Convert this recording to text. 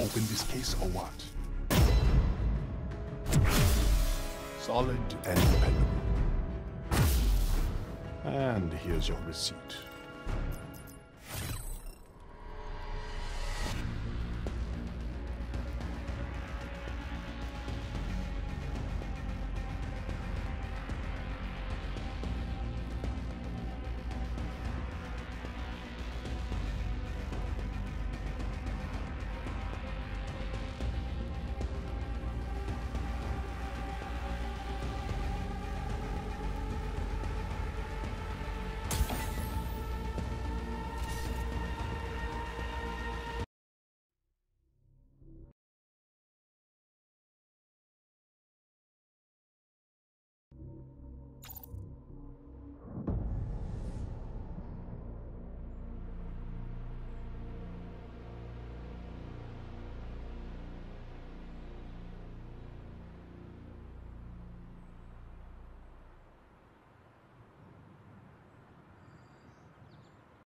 open this case or what? Solid and dependable. And here's your receipt.